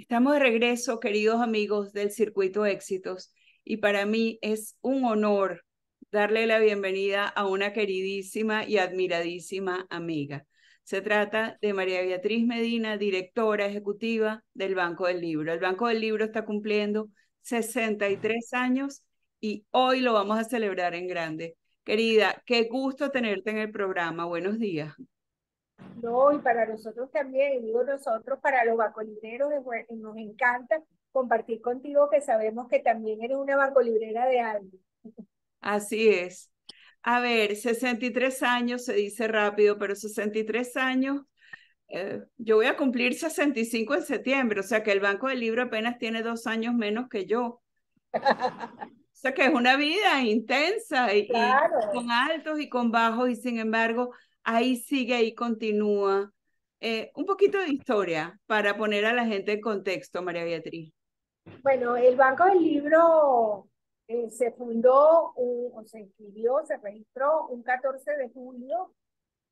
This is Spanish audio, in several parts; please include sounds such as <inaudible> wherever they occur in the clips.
Estamos de regreso, queridos amigos del Circuito Éxitos, y para mí es un honor darle la bienvenida a una queridísima y admiradísima amiga. Se trata de María Beatriz Medina, directora ejecutiva del Banco del Libro. El Banco del Libro está cumpliendo 63 años y hoy lo vamos a celebrar en grande. Querida, qué gusto tenerte en el programa. Buenos días. No, y para nosotros también, digo nosotros, para los bacolineros, nos encanta compartir contigo que sabemos que también eres una bacolibrera de algo. Así es. A ver, 63 años se dice rápido, pero 63 años, eh, yo voy a cumplir 65 en septiembre, o sea que el Banco del Libro apenas tiene dos años menos que yo. <laughs> O sea que es una vida intensa y con altos y con bajos y sin embargo ahí sigue, ahí continúa. Eh, un poquito de historia para poner a la gente en contexto, María Beatriz. Bueno, el Banco del Libro eh, se fundó, o se inscribió, se registró un 14 de julio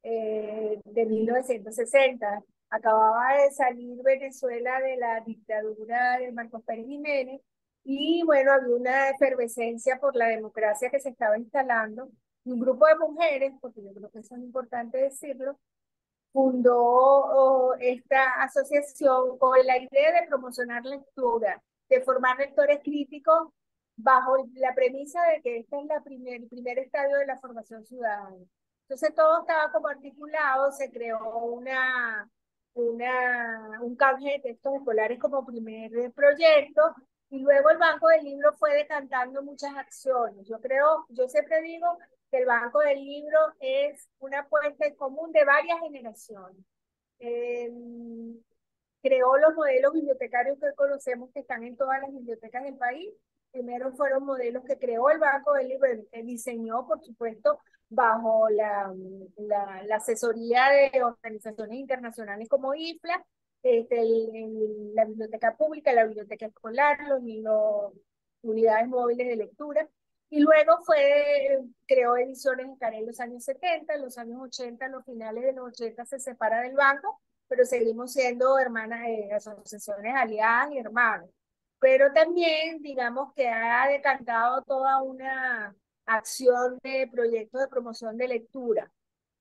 eh, de 1960. Acababa de salir Venezuela de la dictadura de Marcos Pérez Jiménez y bueno, había una efervescencia por la democracia que se estaba instalando un grupo de mujeres, porque yo creo que eso es importante decirlo, fundó esta asociación con la idea de promocionar lectura, de formar lectores críticos bajo la premisa de que este es la primer, el primer estadio de la formación ciudadana. Entonces todo estaba como articulado, se creó una, una, un canje de textos escolares como primer proyecto y luego el Banco del Libro fue decantando muchas acciones. Yo creo, yo siempre digo que el Banco del Libro es una en común de varias generaciones. Em, creó los modelos bibliotecarios que conocemos que están en todas las bibliotecas del país. Primero fueron modelos que creó el Banco del Libro, que diseñó, por supuesto, bajo la, la, la asesoría de organizaciones internacionales como IFLA, este, la biblioteca pública, la biblioteca escolar, los, los unidades móviles de lectura. Y luego fue, creó ediciones en los años 70, en los años 80, en los finales de los 80 se separa del banco, pero seguimos siendo hermanas, eh, asociaciones aliadas y hermanos. Pero también, digamos que ha decantado toda una acción de proyectos de promoción de lectura,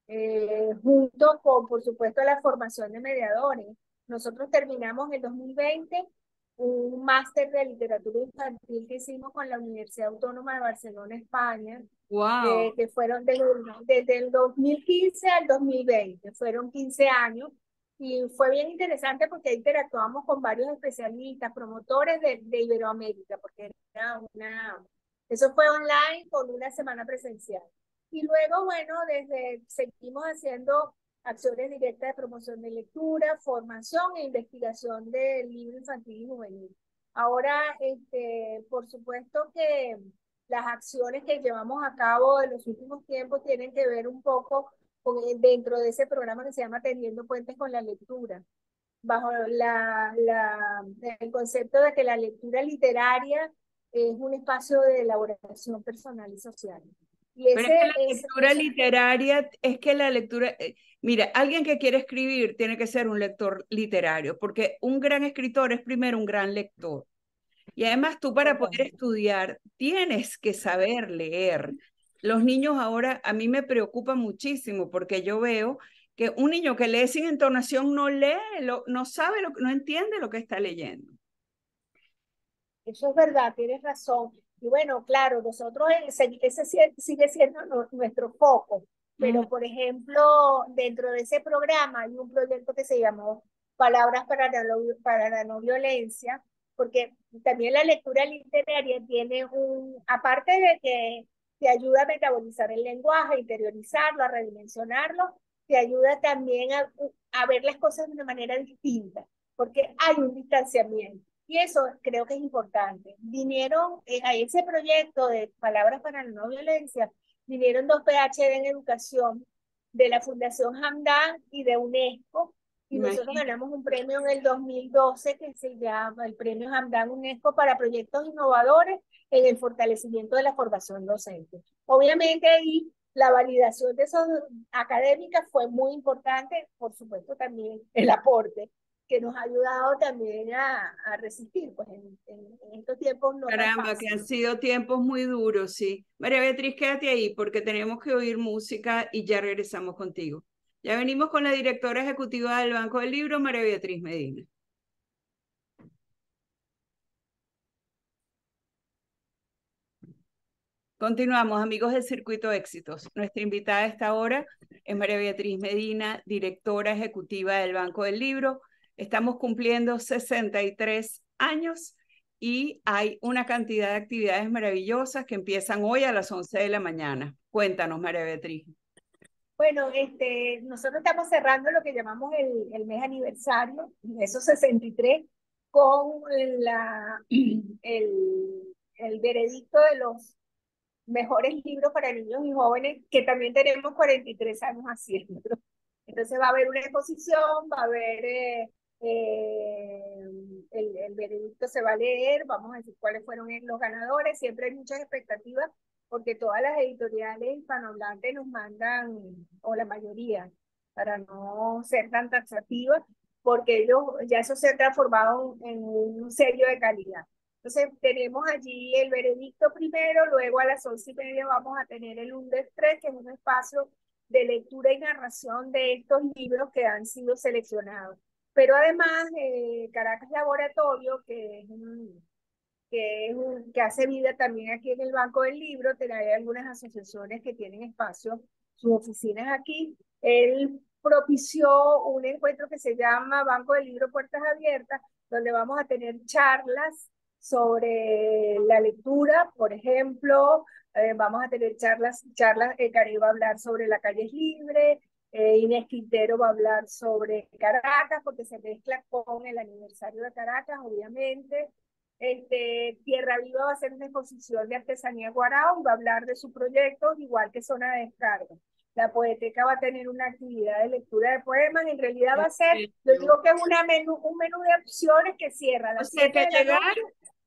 eh, junto con, por supuesto, la formación de mediadores. Nosotros terminamos en 2020 un máster de literatura infantil que hicimos con la Universidad Autónoma de Barcelona, España, wow. que fueron desde, desde el 2015 al 2020, fueron 15 años, y fue bien interesante porque interactuamos con varios especialistas, promotores de, de Iberoamérica, porque era una, eso fue online con una semana presencial. Y luego, bueno, desde seguimos haciendo acciones directas de promoción de lectura, formación e investigación del libro infantil y juvenil. Ahora, este, por supuesto que las acciones que llevamos a cabo en los últimos tiempos tienen que ver un poco con, dentro de ese programa que se llama Teniendo Puentes con la Lectura, bajo la, el concepto de que la lectura literaria es un espacio de elaboración personal y social. Y ese, Pero la lectura literaria es que la lectura, eh, mira, alguien que quiere escribir tiene que ser un lector literario, porque un gran escritor es primero un gran lector. Y además tú para poder estudiar tienes que saber leer. Los niños ahora a mí me preocupa muchísimo porque yo veo que un niño que lee sin entonación no lee, no sabe, lo, no entiende lo que está leyendo. Eso es verdad, tienes razón. Y bueno, claro, nosotros ese, sigue siendo nuestro foco, pero por ejemplo, dentro de ese programa hay un proyecto que se llamó Palabras para la, para la no violencia, porque también la lectura literaria tiene un, aparte de que te ayuda a metabolizar el lenguaje, a interiorizarlo, a redimensionarlo, te ayuda también a, a ver las cosas de una manera distinta, porque hay un distanciamiento. Y eso creo que es importante. Vinieron eh, a ese proyecto de Palabras para la No Violencia, vinieron dos PhD en educación de la Fundación Hamdan y de UNESCO. Y nosotros ganamos un premio en el 2012 que se llama el Premio Hamdan UNESCO para proyectos innovadores en el fortalecimiento de la formación docente. Obviamente ahí la validación de esos académicas fue muy importante, por supuesto también el aporte que nos ha ayudado también a, a resistir, pues en, en, estos tiempos no Caramba, que han sido tiempos muy duros, sí. María Beatriz, quédate ahí porque tenemos que oír música y ya regresamos contigo. Ya venimos con la directora ejecutiva del Banco del Libro, María Beatriz Medina. Continuamos, amigos del Circuito Éxitos. Nuestra invitada a esta hora es María Beatriz Medina, directora ejecutiva del Banco del Libro. Estamos cumpliendo 63 años y hay una cantidad de actividades maravillosas que empiezan hoy a las 11 de la mañana. Cuéntanos, María Beatriz. Bueno, este, nosotros estamos cerrando lo que llamamos el, el mes aniversario, esos 63, con la, el, el veredicto de los mejores libros para niños y jóvenes, que también tenemos 43 años haciendo. Entonces va a haber una exposición, va a haber eh, eh, el, el, veredicto se va a leer, vamos a decir cuáles fueron los ganadores, siempre hay muchas expectativas porque todas las editoriales hispanohablantes nos mandan, o la mayoría, para no ser tan taxativas, porque ellos ya eso se ha transformado en un sello de calidad. Entonces tenemos allí el veredicto primero, luego a las once y media vamos a tener el UNDES 3, que es un espacio de lectura y narración de estos libros que han sido seleccionados. Pero además, eh, Caracas Laboratorio, que es que, que hace vida también aquí en el Banco del Libro, hay algunas asociaciones que tienen espacio, sus oficinas aquí. Él propició un encuentro que se llama Banco del Libro Puertas Abiertas, donde vamos a tener charlas sobre la lectura, por ejemplo, eh, vamos a tener charlas, charlas, eh, Cari va a hablar sobre la calle libre, eh, Inés Quintero va a hablar sobre Caracas, porque se mezcla con el aniversario de Caracas, obviamente. Este, Tierra Viva va a hacer una exposición de artesanía guarao y va a hablar de su proyecto, igual que Zona de Descarga. La poeteca va a tener una actividad de lectura de poemas, en realidad va a ser, yo digo que es una menú, un menú de opciones que cierra. o sea, que llegar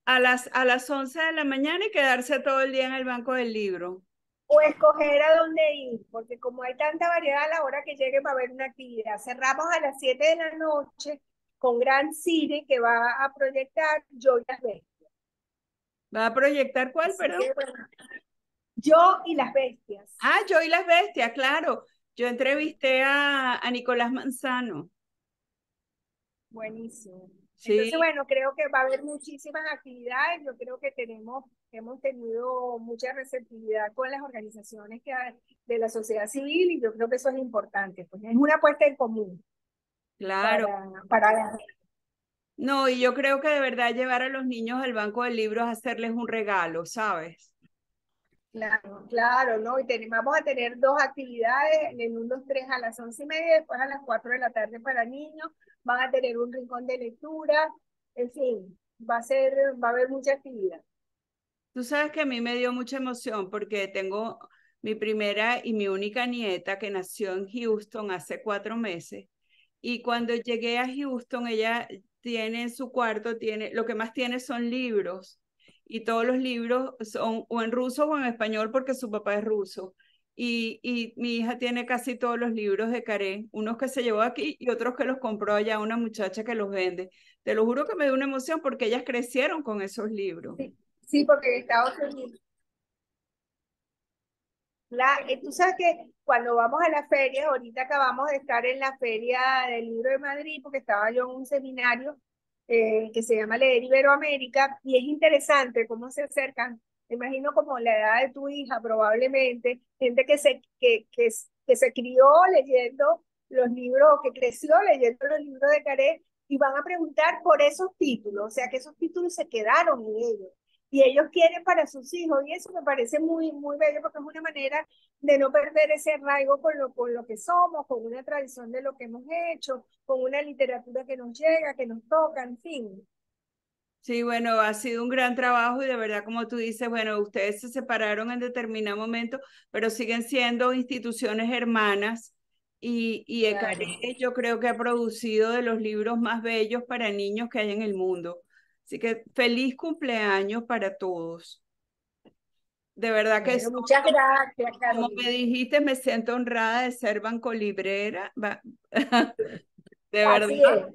a las, a las 11 de la mañana y quedarse todo el día en el banco del libro. O escoger a dónde ir, porque como hay tanta variedad a la hora que llegue va a haber una actividad. Cerramos a las 7 de la noche con Gran Cine que va a proyectar Yo y las Bestias. ¿Va a proyectar cuál, perdón? yo y las Bestias. Ah, Yo y las Bestias, claro. Yo entrevisté a, a Nicolás Manzano. Buenísimo. Entonces, bueno, creo que va a haber muchísimas actividades. Yo creo que tenemos, hemos tenido mucha receptividad con las organizaciones que, de la sociedad civil y yo creo que eso es importante. Pues es una apuesta en común. Claro. Para, No, y yo creo que de verdad llevar a los niños al banco de libros a hacerles un regalo, ¿sabes? Claro, claro, ¿no? Y tenemos, vamos a tener dos actividades, en el 1, 3 a las once y media, después a las 4 de la tarde para niños, van a tener un rincón de lectura, en fin, va a ser, va a haber mucha actividad. Tú sabes que a mí me dio mucha emoción porque tengo mi primera y mi única nieta que nació en Houston hace cuatro meses y cuando llegué a Houston, ella tiene en su cuarto, tiene, lo que más tiene son libros. Y todos los libros son o en ruso o en español porque su papá es ruso. Y, y mi hija tiene casi todos los libros de Caré, unos que se llevó aquí y otros que los compró allá una muchacha que los vende. Te lo juro que me dio una emoción porque ellas crecieron con esos libros. Sí, porque en Estados Unidos la, eh, tú sabes que cuando vamos a la feria, ahorita acabamos de estar en la feria del libro de Madrid, porque estaba yo en un seminario eh, que se llama Leer Iberoamérica, y es interesante cómo se acercan, me imagino como la edad de tu hija probablemente, gente que se, que, que, se crió leyendo los libros, que creció leyendo los libros de Caré, y van a preguntar por esos títulos, o sea que esos títulos se quedaron en ellos y ellos quieren para sus hijos y eso me parece muy muy bello porque es una manera de no perder ese arraigo con lo, con lo que somos, con una tradición de lo que hemos hecho, con una literatura que nos llega, que nos toca, en fin. Sí, bueno, ha sido un gran trabajo y de verdad, como tú dices, bueno, ustedes se separaron en determinado momento, pero siguen siendo instituciones hermanas y, y yo creo que ha producido de los libros más bellos para niños que hay en el mundo. Así que feliz cumpleaños para todos. De verdad que es muchas gracias. Como me dijiste, me siento honrada de ser bancolibrera. <laughs> de verdad.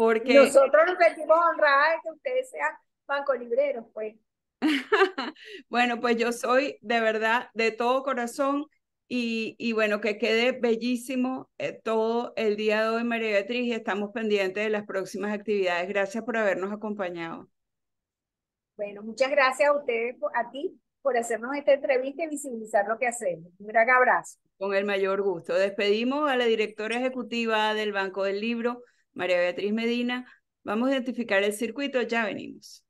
Porque... Nosotros nos sentimos honradas de que ustedes sean bancolibreros, pues. <laughs> bueno, pues yo soy de verdad, de todo corazón, y, y, bueno, que quede bellísimo eh, todo el día de hoy, María Beatriz, y estamos pendientes de las próximas actividades. Gracias por habernos acompañado. Bueno, muchas gracias a ustedes, a ti, por hacernos esta entrevista y visibilizar lo que hacemos. Un gran abrazo. Con el mayor gusto. Despedimos a la directora ejecutiva del Banco del Libro, María Beatriz Medina. Vamos a identificar el circuito, ya venimos.